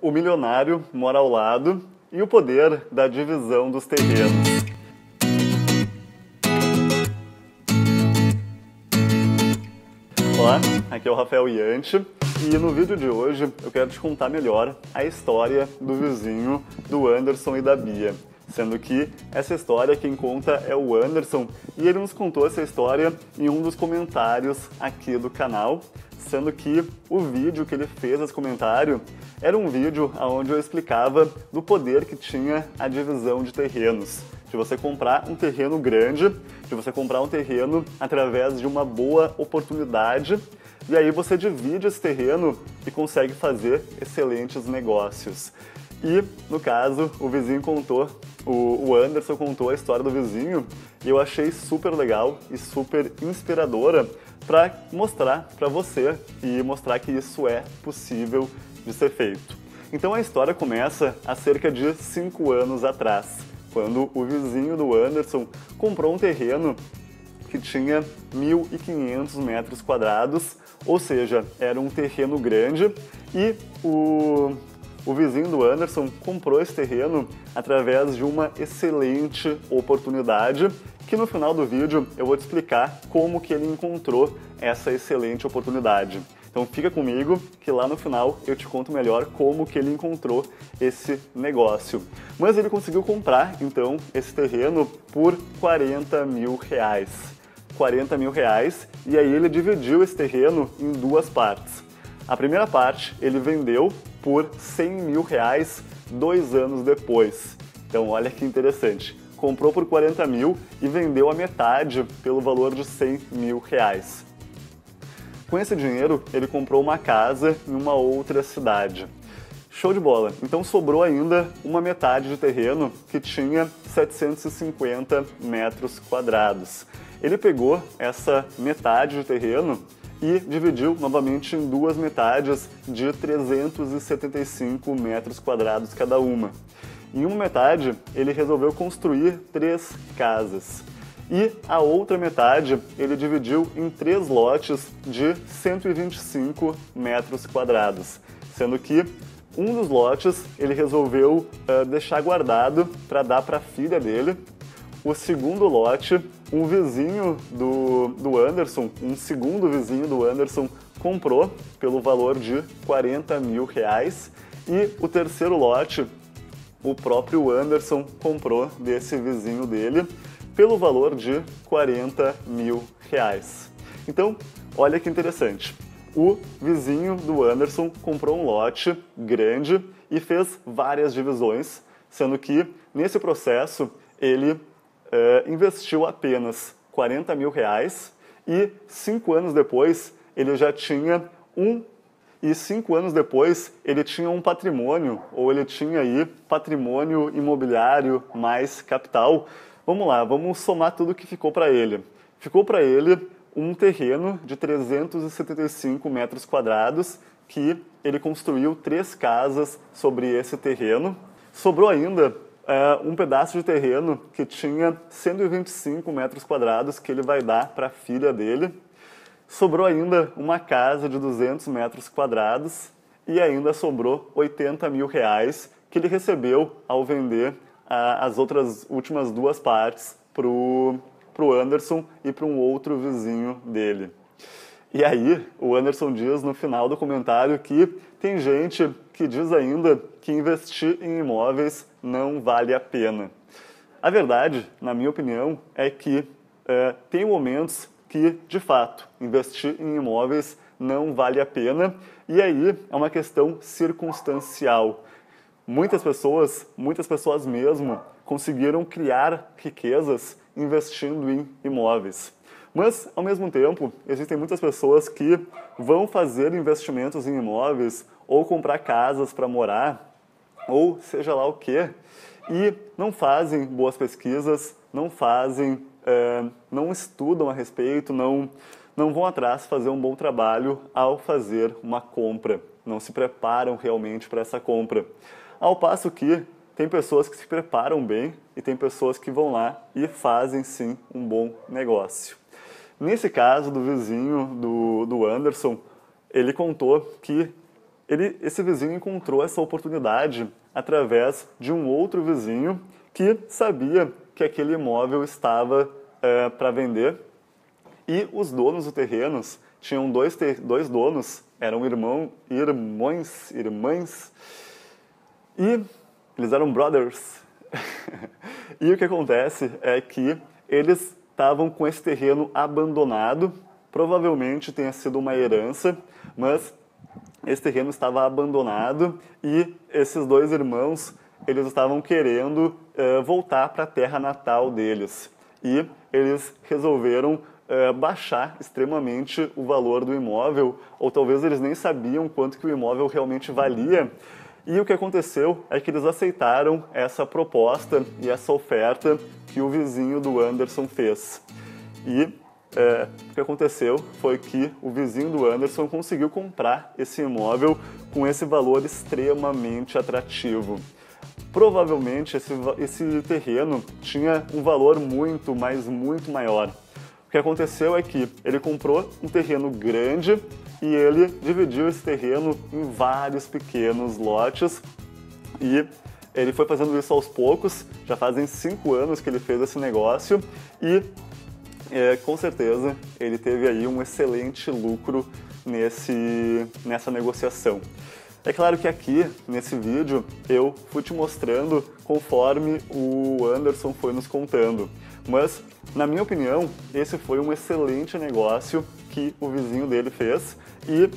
O milionário mora ao lado e o poder da divisão dos terrenos. Olá, aqui é o Rafael Iante e no vídeo de hoje eu quero te contar melhor a história do vizinho do Anderson e da Bia. Sendo que essa história quem conta é o Anderson e ele nos contou essa história em um dos comentários aqui do canal, sendo que o vídeo que ele fez esse comentário era um vídeo onde eu explicava do poder que tinha a divisão de terrenos. De você comprar um terreno grande, de você comprar um terreno através de uma boa oportunidade e aí você divide esse terreno e consegue fazer excelentes negócios. E, no caso, o vizinho contou, o Anderson contou a história do vizinho e eu achei super legal e super inspiradora para mostrar para você e mostrar que isso é possível de ser feito. Então a história começa há cerca de 5 anos atrás, quando o vizinho do Anderson comprou um terreno que tinha 1.500 metros quadrados, ou seja, era um terreno grande e o o vizinho do Anderson comprou esse terreno através de uma excelente oportunidade, que no final do vídeo eu vou te explicar como que ele encontrou essa excelente oportunidade. Então fica comigo que lá no final eu te conto melhor como que ele encontrou esse negócio. Mas ele conseguiu comprar então esse terreno por 40 mil reais. 40 mil reais e aí ele dividiu esse terreno em duas partes. A primeira parte ele vendeu por 100 mil reais dois anos depois. Então olha que interessante. Comprou por 40 mil e vendeu a metade pelo valor de 100 mil reais. Com esse dinheiro, ele comprou uma casa em uma outra cidade. Show de bola! Então sobrou ainda uma metade de terreno que tinha 750 metros quadrados. Ele pegou essa metade de terreno e dividiu novamente em duas metades de 375 metros quadrados cada uma. Em uma metade, ele resolveu construir três casas. E a outra metade ele dividiu em três lotes de 125 metros quadrados, sendo que um dos lotes ele resolveu uh, deixar guardado para dar para a filha dele. O segundo lote um vizinho do, do Anderson, um segundo vizinho do Anderson, comprou pelo valor de 40 mil reais e o terceiro lote o próprio Anderson comprou desse vizinho dele pelo valor de 40 mil reais. Então, olha que interessante. O vizinho do Anderson comprou um lote grande e fez várias divisões, sendo que nesse processo ele é, investiu apenas 40 mil reais e cinco anos depois ele já tinha um e cinco anos depois ele tinha um patrimônio ou ele tinha aí patrimônio imobiliário mais capital. Vamos lá, vamos somar tudo que ficou para ele. Ficou para ele um terreno de 375 metros quadrados que ele construiu três casas sobre esse terreno. Sobrou ainda é, um pedaço de terreno que tinha 125 metros quadrados que ele vai dar para a filha dele. Sobrou ainda uma casa de 200 metros quadrados e ainda sobrou 80 mil reais que ele recebeu ao vender as outras últimas duas partes para o Anderson e para um outro vizinho dele. E aí, o Anderson diz no final do comentário que tem gente que diz ainda que investir em imóveis não vale a pena. A verdade, na minha opinião, é que é, tem momentos que, de fato, investir em imóveis não vale a pena, e aí é uma questão circunstancial. Muitas pessoas, muitas pessoas mesmo, conseguiram criar riquezas investindo em imóveis. Mas, ao mesmo tempo, existem muitas pessoas que vão fazer investimentos em imóveis ou comprar casas para morar, ou seja lá o que, e não fazem boas pesquisas, não fazem, é, não estudam a respeito, não, não vão atrás fazer um bom trabalho ao fazer uma compra, não se preparam realmente para essa compra. Ao passo que tem pessoas que se preparam bem e tem pessoas que vão lá e fazem sim um bom negócio. Nesse caso do vizinho do, do Anderson, ele contou que ele, esse vizinho encontrou essa oportunidade através de um outro vizinho que sabia que aquele imóvel estava é, para vender. E os donos do terrenos tinham dois, ter, dois donos, eram irmão, irmãos, irmãs, e eles eram brothers. e o que acontece é que eles estavam com esse terreno abandonado, provavelmente tenha sido uma herança, mas esse terreno estava abandonado e esses dois irmãos eles estavam querendo uh, voltar para a terra natal deles e eles resolveram uh, baixar extremamente o valor do imóvel ou talvez eles nem sabiam quanto que o imóvel realmente valia e o que aconteceu é que eles aceitaram essa proposta e essa oferta que o vizinho do Anderson fez. E é, o que aconteceu foi que o vizinho do Anderson conseguiu comprar esse imóvel com esse valor extremamente atrativo. Provavelmente esse, esse terreno tinha um valor muito, mas muito maior. O que aconteceu é que ele comprou um terreno grande e ele dividiu esse terreno em vários pequenos lotes e ele foi fazendo isso aos poucos, já fazem cinco anos que ele fez esse negócio e é, com certeza ele teve aí um excelente lucro nesse, nessa negociação. É claro que aqui, nesse vídeo, eu fui te mostrando conforme o Anderson foi nos contando. Mas, na minha opinião, esse foi um excelente negócio que o vizinho dele fez e uh,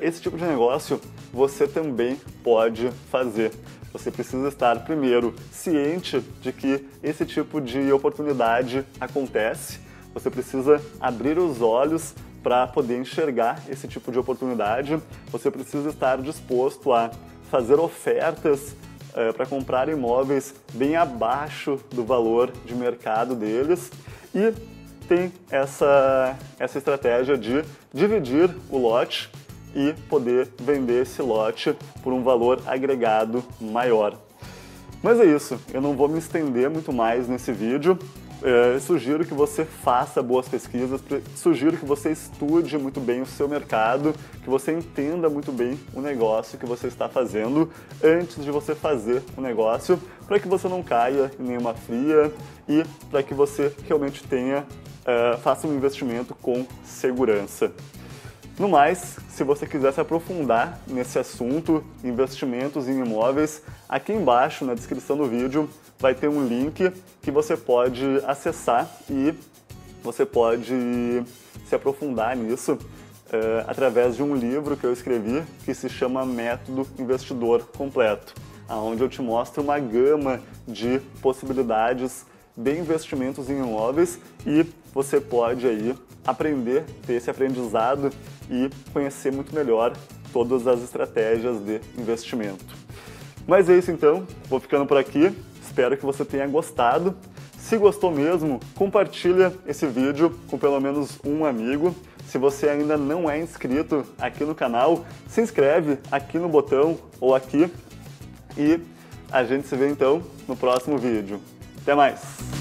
esse tipo de negócio você também pode fazer. Você precisa estar, primeiro, ciente de que esse tipo de oportunidade acontece. Você precisa abrir os olhos para poder enxergar esse tipo de oportunidade. Você precisa estar disposto a fazer ofertas uh, para comprar imóveis bem abaixo do valor de mercado deles e tem essa, essa estratégia de dividir o lote e poder vender esse lote por um valor agregado maior. Mas é isso, eu não vou me estender muito mais nesse vídeo. É, sugiro que você faça boas pesquisas, sugiro que você estude muito bem o seu mercado, que você entenda muito bem o negócio que você está fazendo antes de você fazer o negócio, para que você não caia em nenhuma fria e para que você realmente tenha uh, faça um investimento com segurança. No mais, se você quiser se aprofundar nesse assunto, investimentos em imóveis, aqui embaixo na descrição do vídeo vai ter um link que você pode acessar e você pode se aprofundar nisso uh, através de um livro que eu escrevi que se chama Método Investidor Completo, onde eu te mostro uma gama de possibilidades de investimentos em imóveis e você pode aí aprender, ter esse aprendizado e conhecer muito melhor todas as estratégias de investimento. Mas é isso então, vou ficando por aqui. Espero que você tenha gostado. Se gostou mesmo, compartilha esse vídeo com pelo menos um amigo. Se você ainda não é inscrito aqui no canal, se inscreve aqui no botão ou aqui e a gente se vê então no próximo vídeo. Até mais!